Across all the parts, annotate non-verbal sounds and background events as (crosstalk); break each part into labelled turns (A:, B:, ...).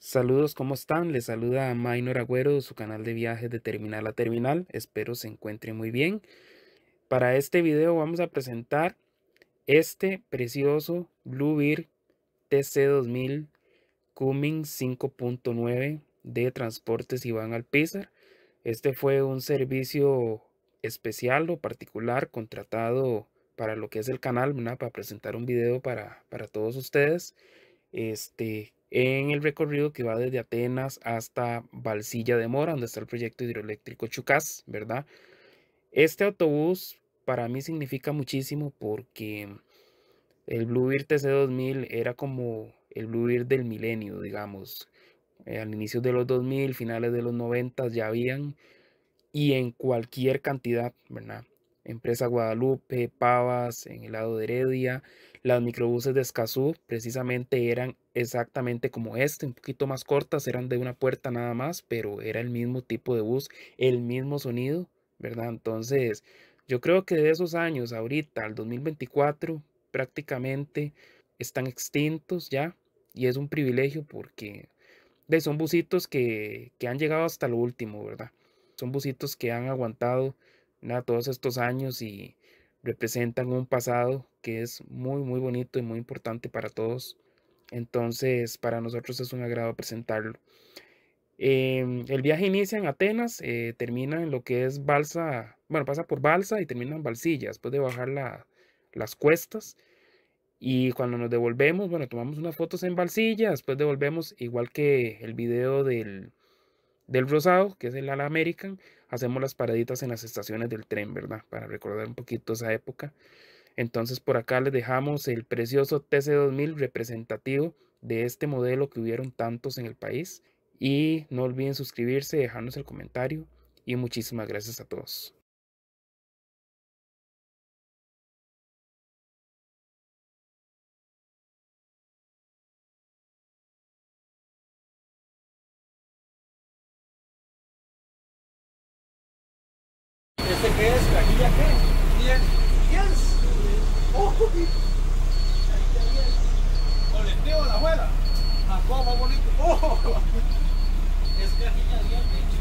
A: Saludos, ¿cómo están? Les saluda Minor Agüero de su canal de viajes de terminal a terminal. Espero se encuentren muy bien. Para este video vamos a presentar este precioso Bluebird TC2000 Cummins 5.9 de transportes Iván Alpizar. Este fue un servicio especial o particular contratado para lo que es el canal, para presentar un video para, para todos ustedes. Este, en el recorrido que va desde Atenas hasta Valsilla de Mora, donde está el proyecto hidroeléctrico Chucás, ¿verdad? Este autobús para mí significa muchísimo porque el Bluebird TC2000 era como el Bluebird del milenio, digamos. Eh, al inicio de los 2000, finales de los 90 ya habían y en cualquier cantidad, ¿verdad? Empresa Guadalupe, Pavas, en el lado de Heredia, las microbuses de Escazú precisamente eran exactamente como este, un poquito más cortas, eran de una puerta nada más, pero era el mismo tipo de bus, el mismo sonido, ¿verdad? Entonces, yo creo que de esos años, ahorita, al 2024, prácticamente están extintos ya, y es un privilegio porque son busitos que, que han llegado hasta lo último, ¿verdad? Son busitos que han aguantado todos estos años y representan un pasado que es muy, muy bonito y muy importante para todos. Entonces, para nosotros es un agrado presentarlo. Em, el viaje inicia en Atenas, eh, termina en lo que es Balsa, bueno, pasa por Balsa y termina en Balsilla, después de bajar las cuestas. Y cuando nos devolvemos, bueno, tomamos unas fotos en Balsilla, después devolvemos, igual que el video del, del Rosado, que es el Ala American, hacemos las paraditas en las estaciones del tren, ¿verdad? Para recordar un poquito esa época. Entonces por acá les dejamos el precioso TC2000 representativo de este modelo que hubieron tantos en el país. Y no olviden suscribirse, dejarnos el comentario y muchísimas gracias a todos.
B: ¿Este qué es? ¿Cajilla qué? 10. 10. Cajilla 10. ¿Colectivo la abuela? ¿A cómo bonito? ¡Oh! (laughs) Es cajilla 10, de hecho.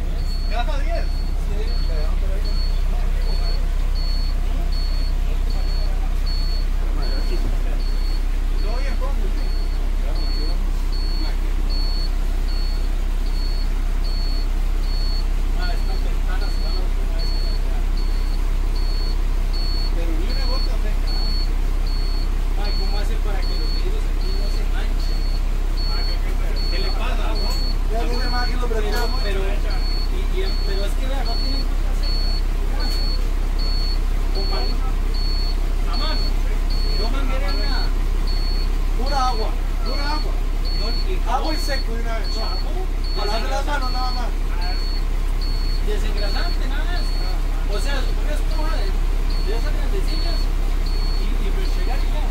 B: ¿Caja 10? Sí, ¿Todo bien, cómo? Ah, estas ventanas van a última vez que las vean. Pero ni una gota seca. ¿no? Ay, ¿cómo hace para que los vidrios aquí no se manchen? ¿Qué le pasa? no?
C: Ya tiene más que lo
B: Pero,
C: prestamos.
B: pero, y, y- pero es que vea, no tienen gota seca. Con mano. A mano. No manguerean nada.
C: Pura agua, pura agua.
B: No, y
C: Agua y seco de una vez.
B: jabón,
C: A lavarse las manos nada más.
B: desengrasante nada más. O sea, una esponja de, de esas grandecillas y, y rechegar y ya.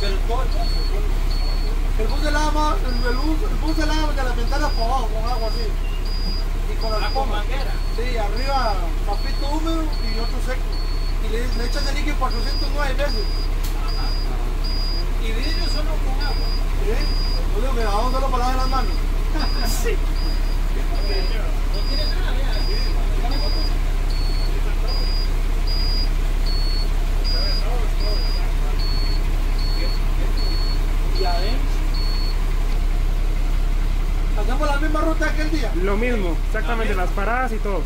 B: Pero todo el pozo, todo el-
C: El bus se lava, el, el bus, el bus se lava de las ventanas para abajo con agua así. Y con la
B: Ah, con
C: espuma.
B: manguera.
C: Sí, arriba papito húmedo y otro seco. Y le, le echas el líquido 409 veces.
B: Y vidrio solo con agua.
C: ¿Sí? Yo digo que vamos solo para lavar las manos.
B: sí. No tiene nada, vea. Tiene gotas. Y adentro.
C: Hacemos la misma ruta que aquel día.
A: Lo exactamente, las paradas y todo.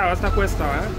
C: Brava esta cuesta, ¿verdad?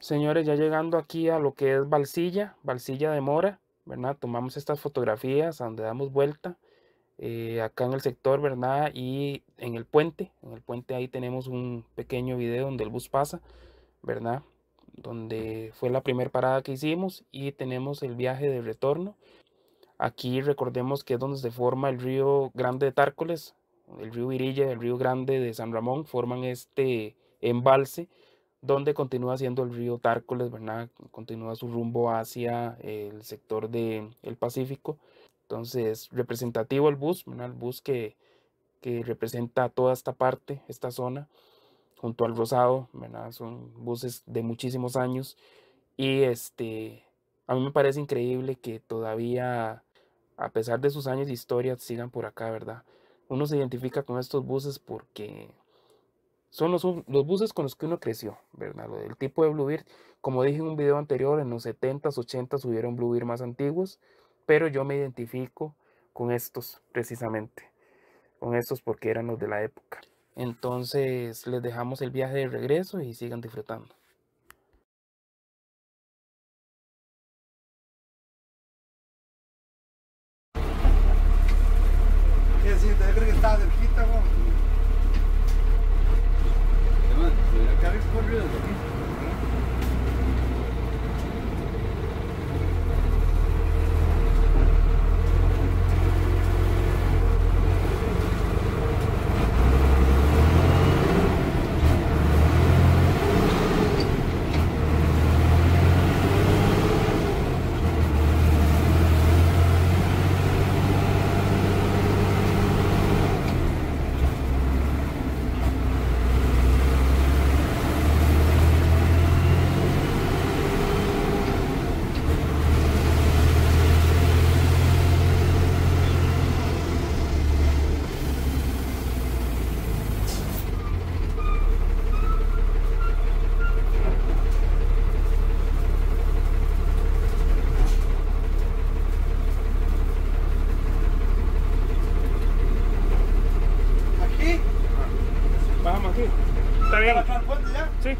A: Señores, ya llegando aquí a lo que es Valsilla, Valsilla de Mora, ¿verdad? Tomamos estas fotografías donde damos vuelta. eh, acá en el sector, ¿verdad? Y en el puente, en el puente ahí tenemos un pequeño video donde el bus pasa, ¿verdad? donde fue la primera parada que hicimos y tenemos el viaje de retorno. Aquí recordemos que es donde se forma el río Grande de Tárcoles, el río Virilla, el río Grande de San Ramón, forman este embalse donde continúa siendo el río Tárcoles, ¿verdad? Continúa su rumbo hacia el sector del Pacífico. Entonces, representativo el bus, El bus que, que representa toda esta parte, esta zona, junto al Rosado, ¿verdad? Son buses de muchísimos años y este, a mí me parece increíble que todavía, a pesar de sus años de historia, sigan por acá, ¿verdad? Uno se identifica con estos buses porque son los, los, buses con los que uno creció, ¿verdad? El tipo de Bluebird, como dije en un video anterior, en los 70s, 80s hubieron Bluebird más antiguos, pero yo me identifico con estos precisamente, con estos porque eran los de la época. Entonces les dejamos el viaje de regreso y sigan disfrutando. See?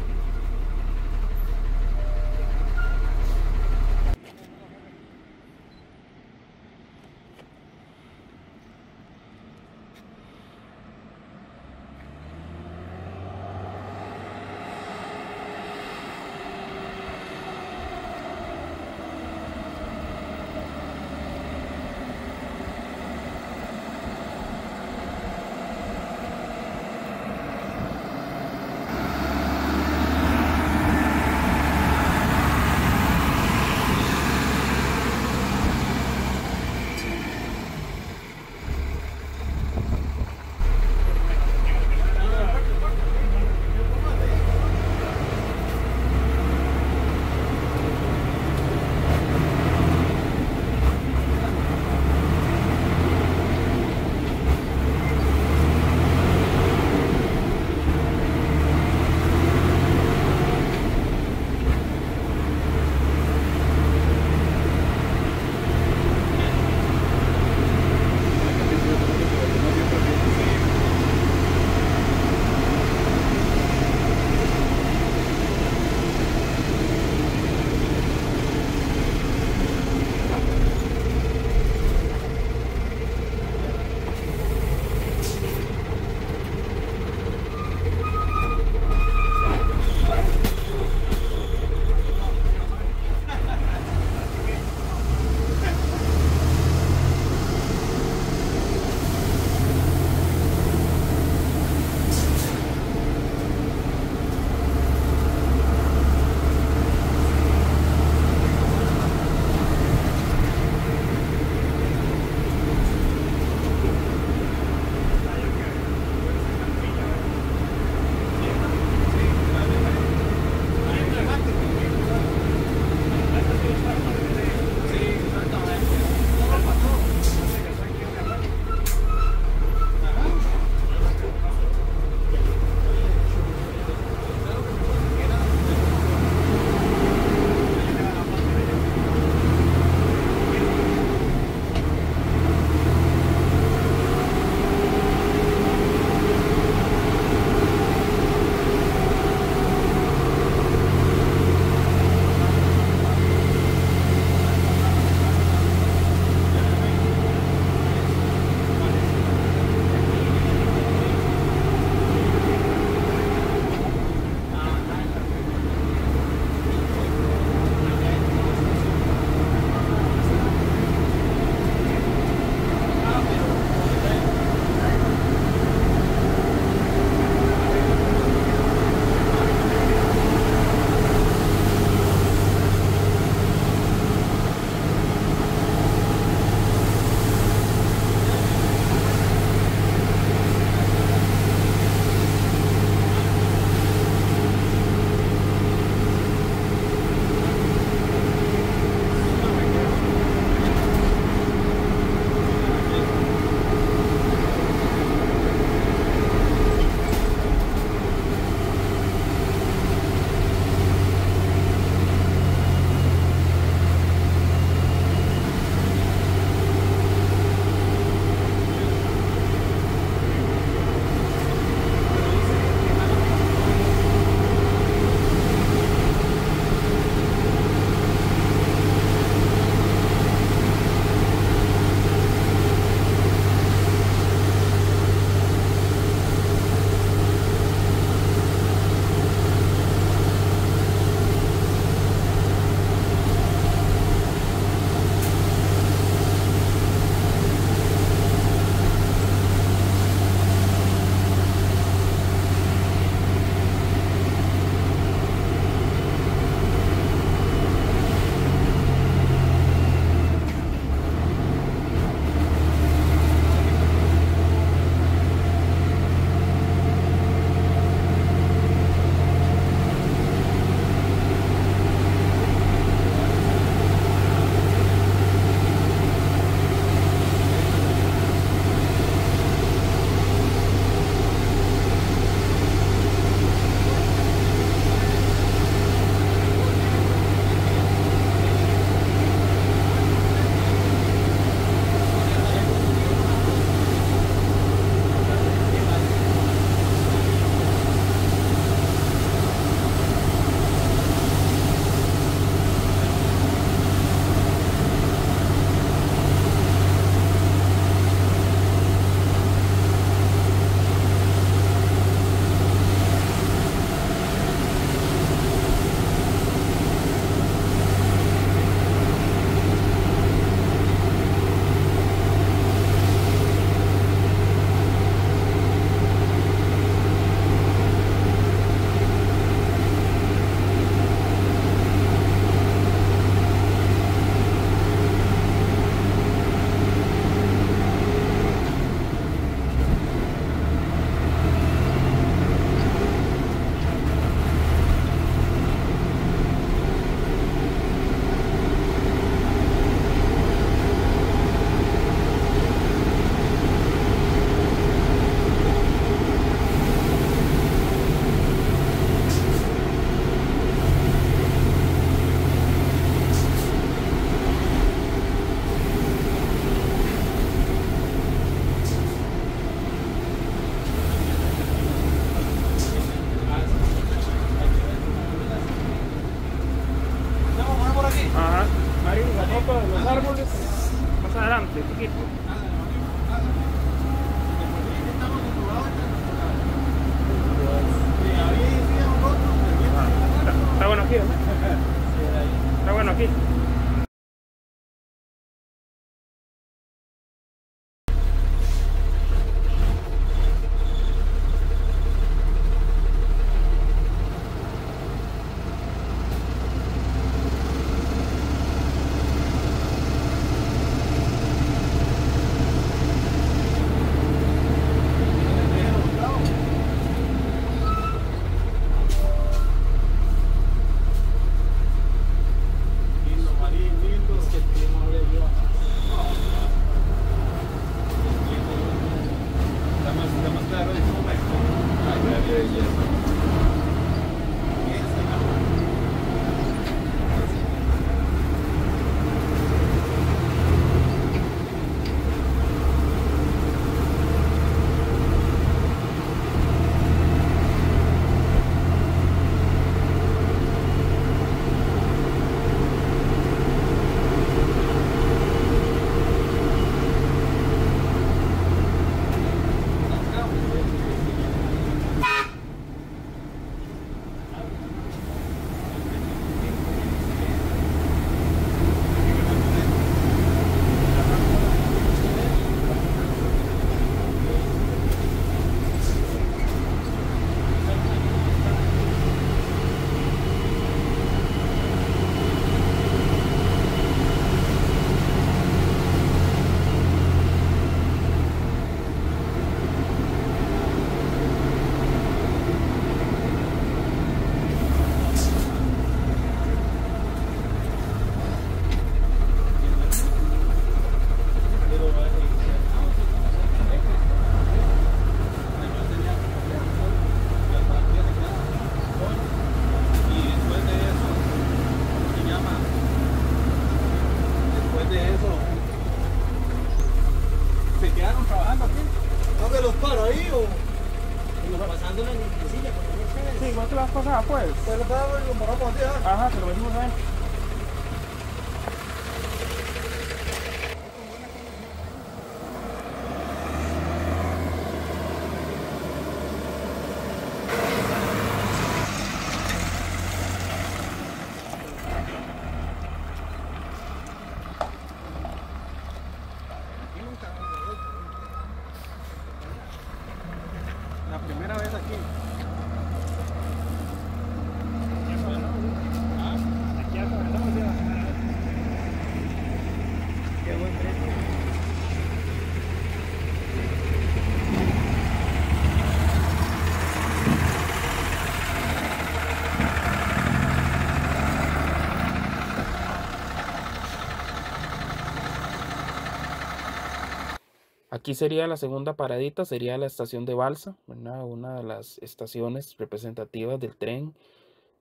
A: Aquí sería la segunda paradita, sería la estación de Balsa, ¿verdad? Una de las estaciones representativas del tren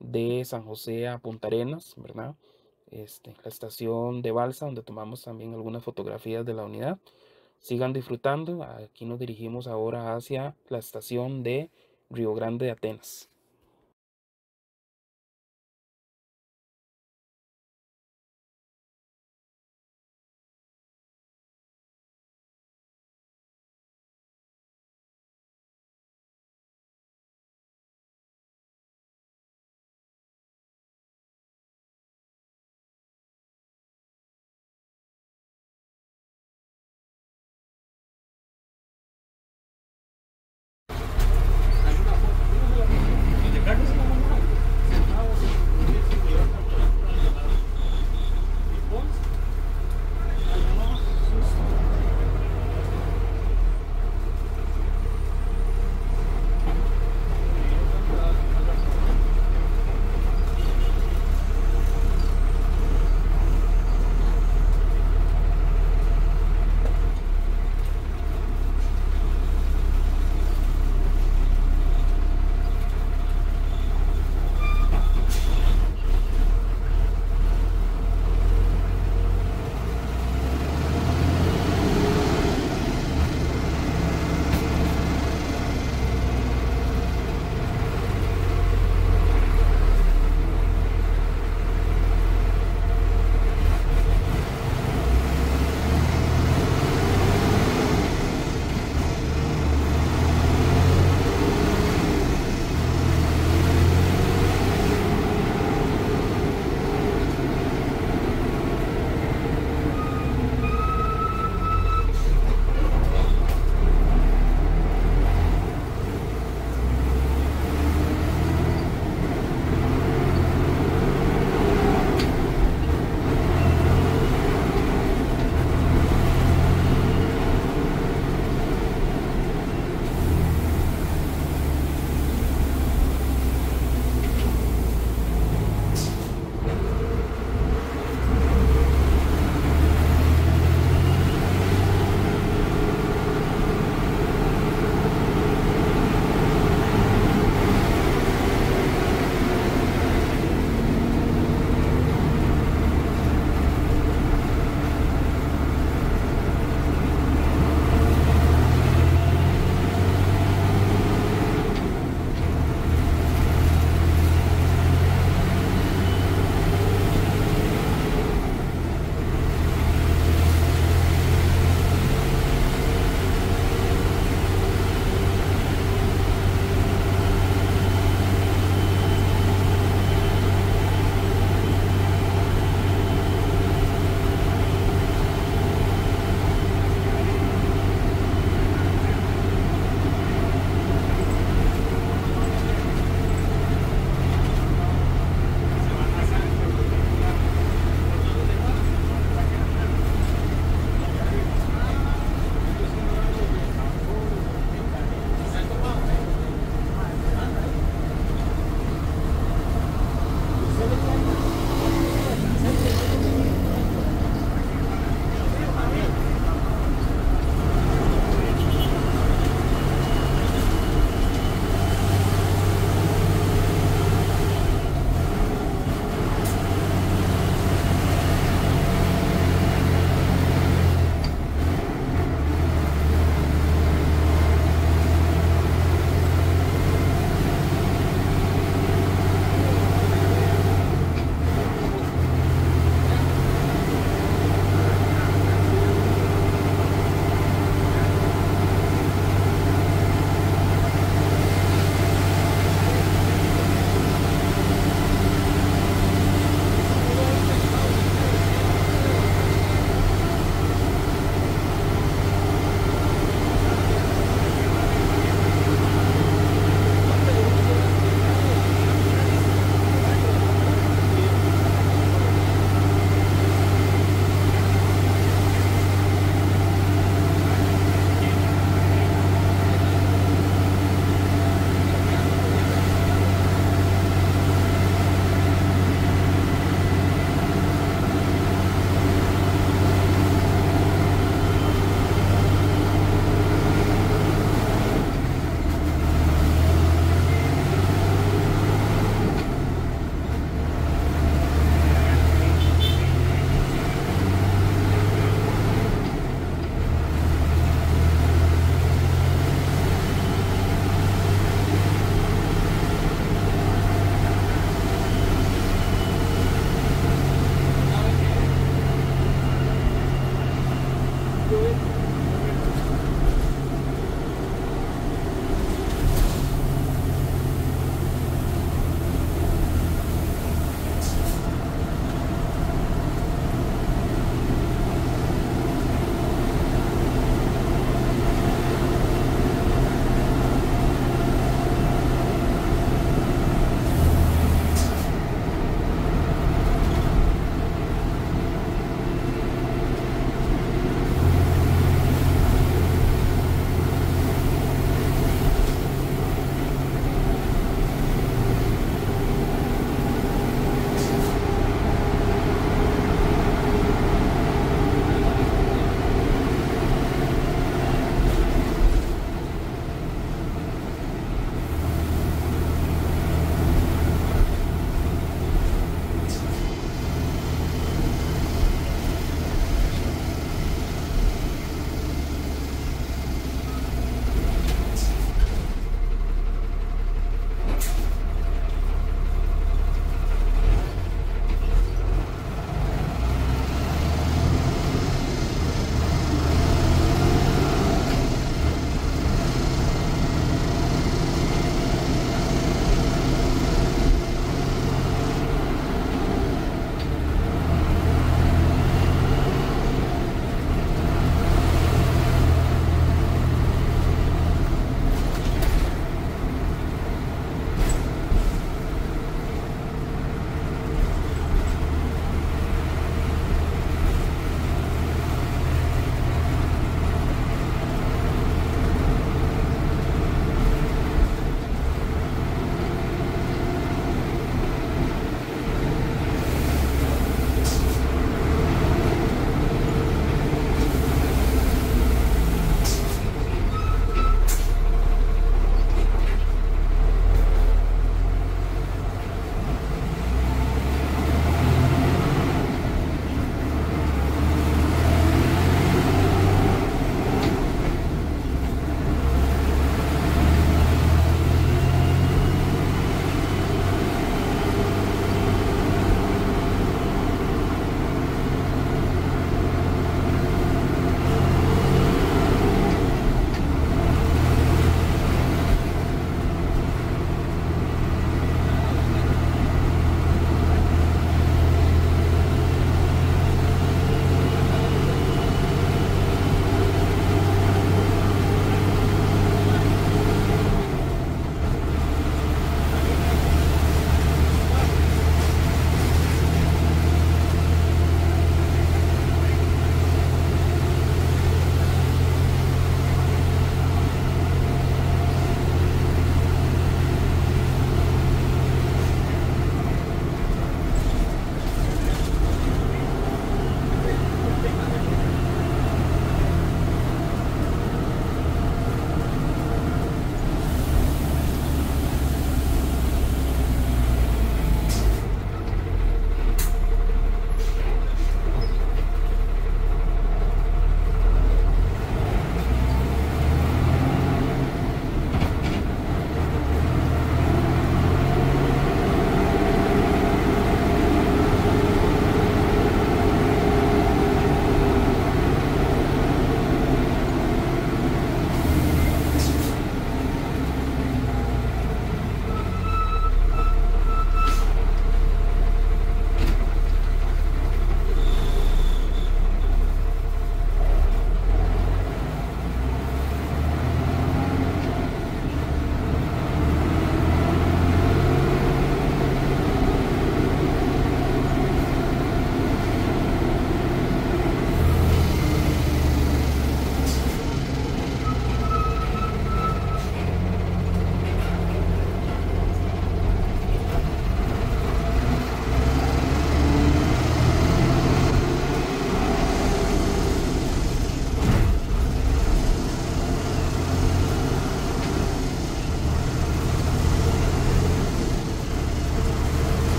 A: de San José a Punta Arenas, ¿verdad? Este, la estación de Balsa, donde tomamos también algunas fotografías de la unidad. Sigan disfrutando. Aquí nos dirigimos ahora hacia la estación de Río Grande de Atenas.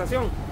A: En la estación.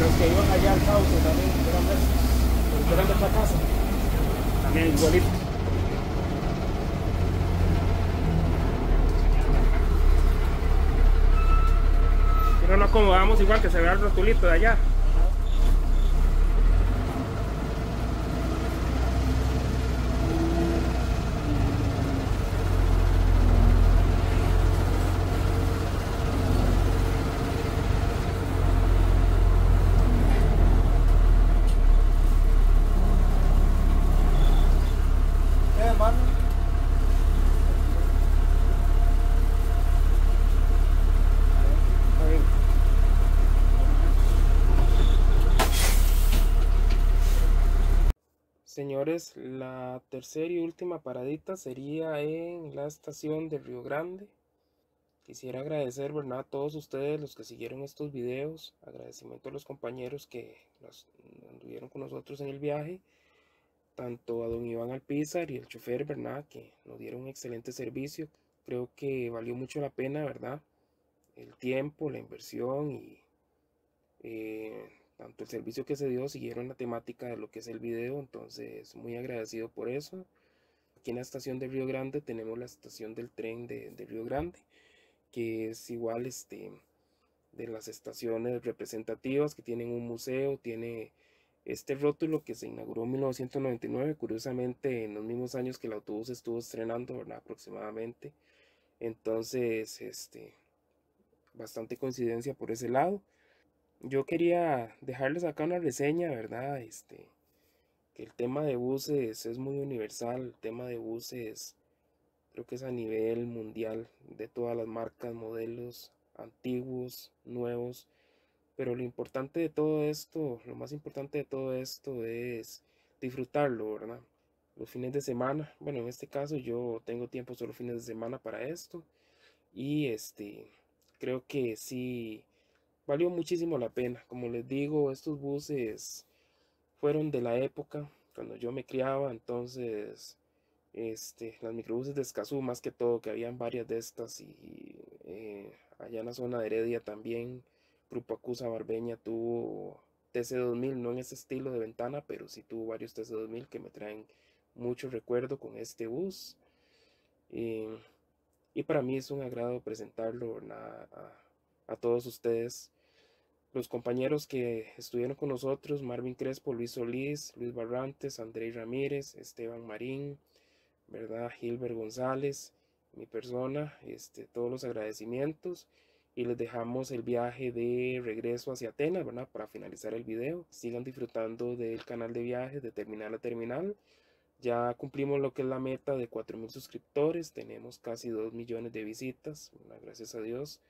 A: Los que iban allá al cauce también eran de esos. Los que eran de esta casa. También igualito. Pero lo acomodamos igual que se vea el rotulito de allá. Señores, la tercera y última paradita sería en la estación de Río Grande. Quisiera agradecer, ¿verdad? A todos ustedes los que siguieron estos videos. Agradecimiento a los compañeros que nos anduvieron con nosotros en el viaje. Tanto a don Iván Alpizar y el chofer, ¿verdad? Que nos dieron un excelente servicio. Creo que valió mucho la pena, ¿verdad? El tiempo, la inversión y eh, tanto el servicio que se dio siguieron la temática de lo que es el video. Entonces, muy agradecido por eso. Aquí en la estación de Río Grande tenemos la estación del tren de, de Río Grande que es igual este de las estaciones representativas que tienen un museo, tiene este rótulo que se inauguró en 1999, curiosamente en los mismos años que el autobús estuvo estrenando, ¿verdad? aproximadamente. Entonces, este bastante coincidencia por ese lado. Yo quería dejarles acá una reseña, ¿verdad? Este que el tema de buses es muy universal, el tema de buses creo que es a nivel mundial de todas las marcas, modelos antiguos, nuevos. Pero lo importante de todo esto, lo más importante de todo esto es disfrutarlo, ¿verdad? Los fines de semana, bueno, en este caso yo tengo tiempo solo fines de semana para esto. Y este, creo que sí, valió muchísimo la pena. Como les digo, estos buses fueron de la época cuando yo me criaba, entonces este, las microbuses de Escazú más que todo, que habían varias de estas y eh, allá en la zona de Heredia también, Grupo Acusa Barbeña tuvo TC2000, no en ese estilo de ventana, pero sí tuvo varios TC2000 que me traen mucho recuerdo con este bus. Y, para mí es un agrado presentarlo a, a todos ustedes los compañeros que estuvieron con nosotros, Marvin Crespo, Luis Solís, Luis Barrantes, Andrés Ramírez, Esteban Marín, ¿verdad? Gilbert González, mi persona, este, todos los agradecimientos y les dejamos el viaje de regreso hacia Atenas, ¿verdad? Para finalizar el video. Sigan disfrutando del canal de viajes de terminal a terminal. Ya cumplimos lo que es la meta de 4.000 suscriptores, tenemos casi 2 millones de visitas, gracias a Dios.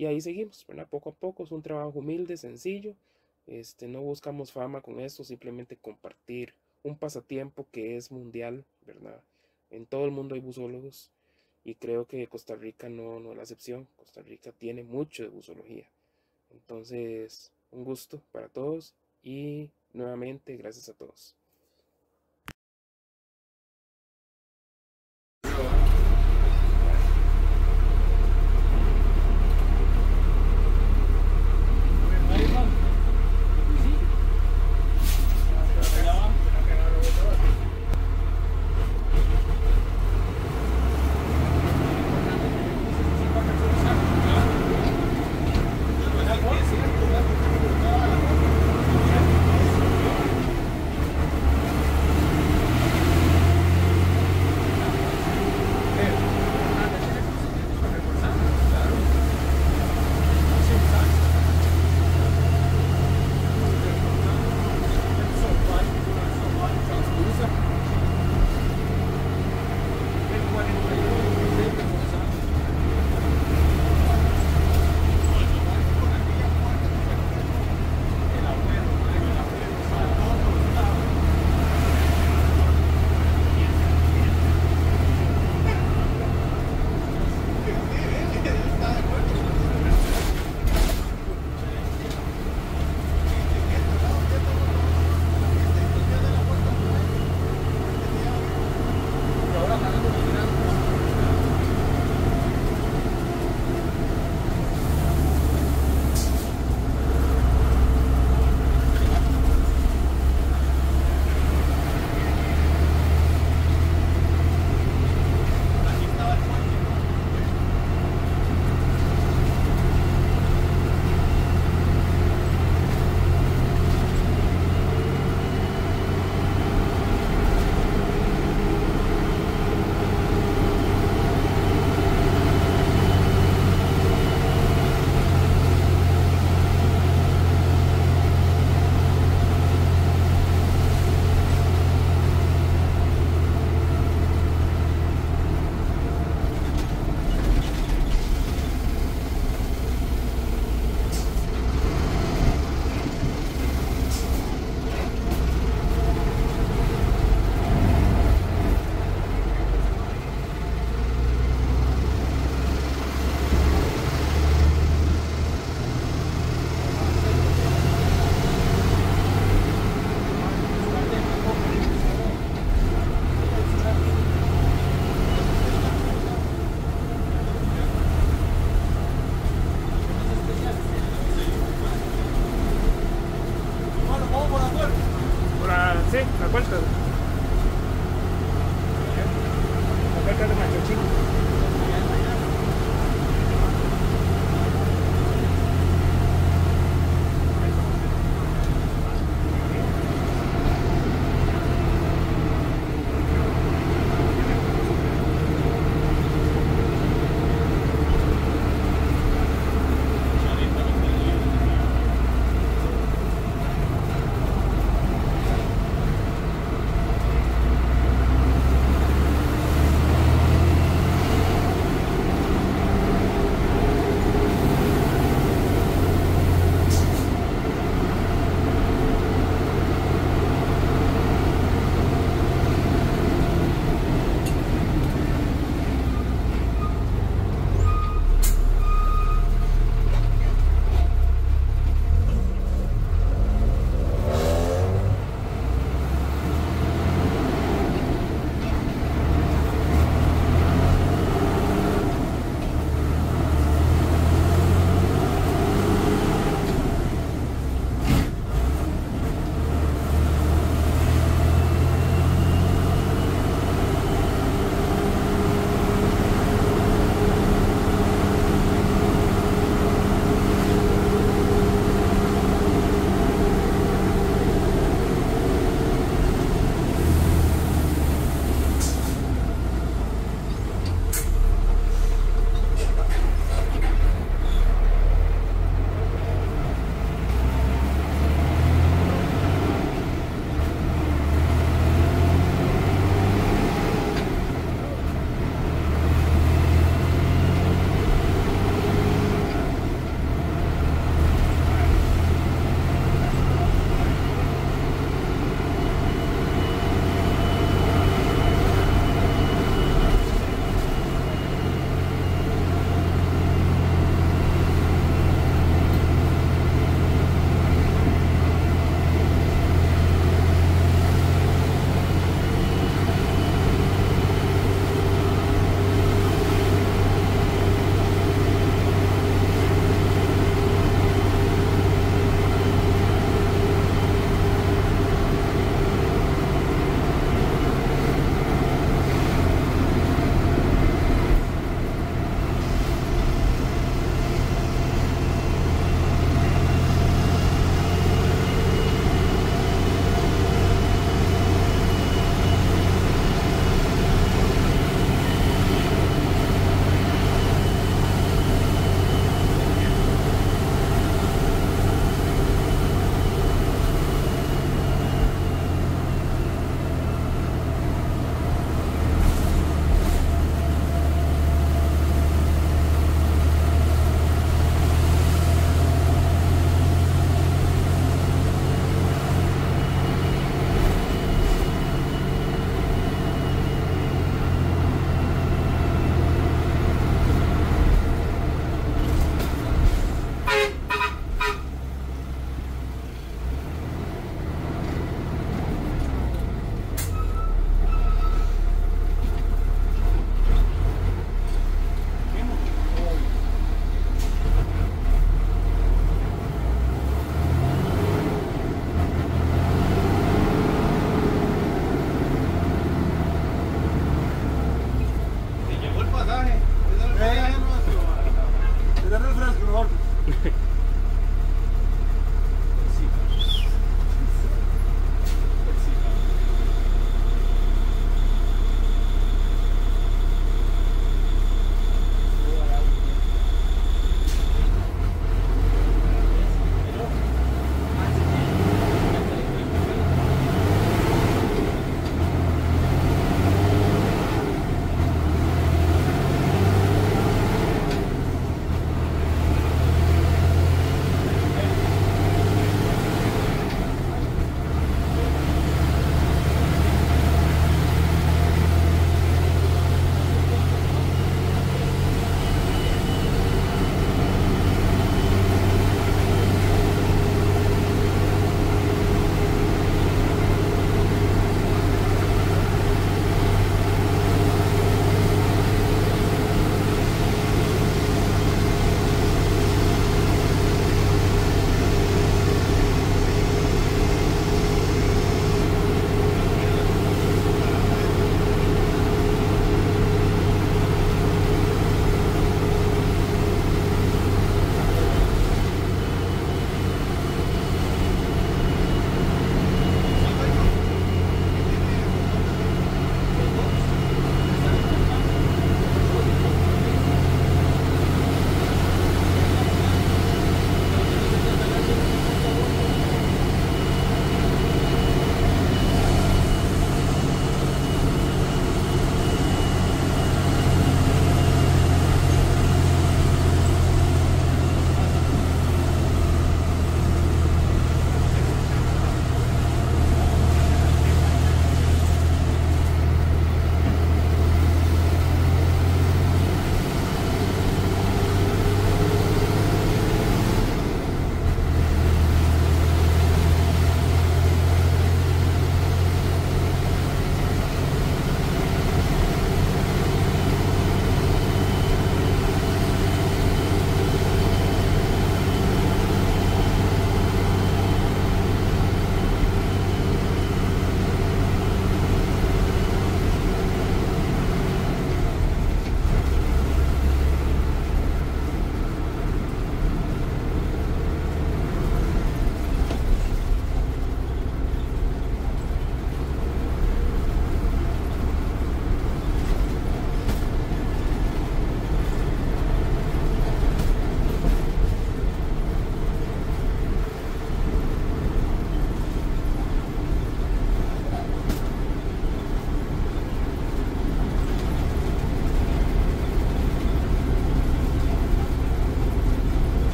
A: Y ahí seguimos, ¿verdad? Poco a poco, es un trabajo humilde, sencillo. Este, no buscamos fama con esto, simplemente compartir un pasatiempo que es mundial, ¿verdad? En todo el mundo hay busólogos y creo que Costa Rica no, no es la excepción. Costa Rica tiene mucho de busología. Entonces, un gusto para todos y nuevamente gracias a todos.